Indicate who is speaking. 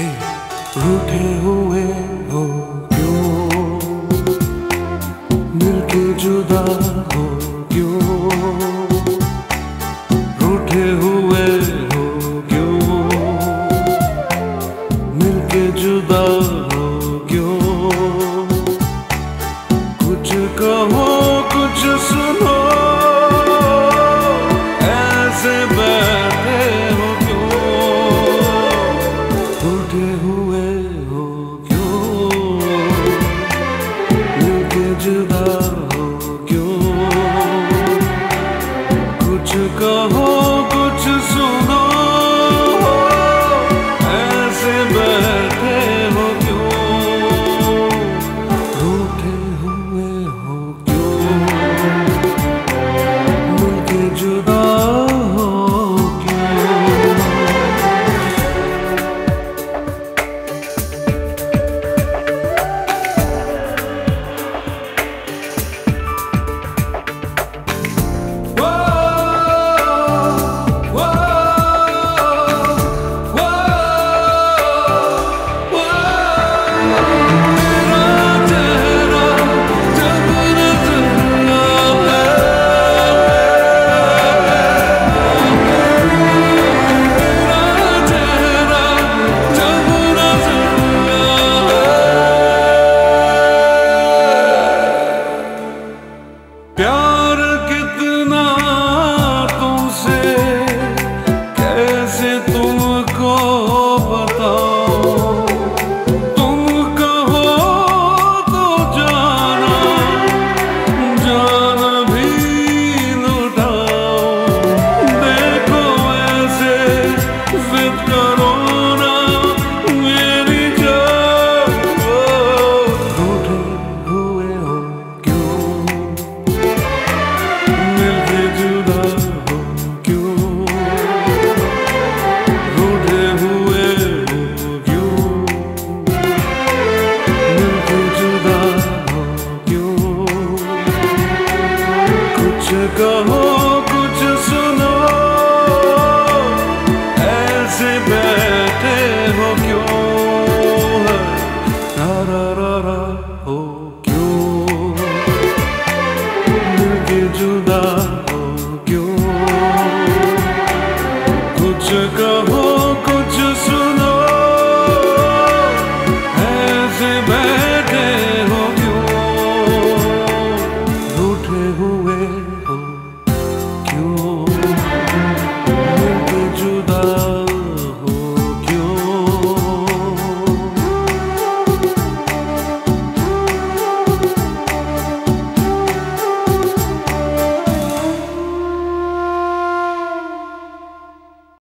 Speaker 1: रूठे हुए हो क्यों? मिलके जुदा हो क्यों? रूठे हुए हो क्यों? मिलके जुदा हो क्यों? कुछ कहो हुए हो क्यों? मिलके जुदा हो क्यों? कुछ कहो कहो, कुछ सुनो। ऐसे बैठे हो क्यों रा रा हो क्यों? के जुदा हो क्यों? कुछ कहो, कुछ सुनो। ऐसे बैठे हो क्यों? रूठे हुए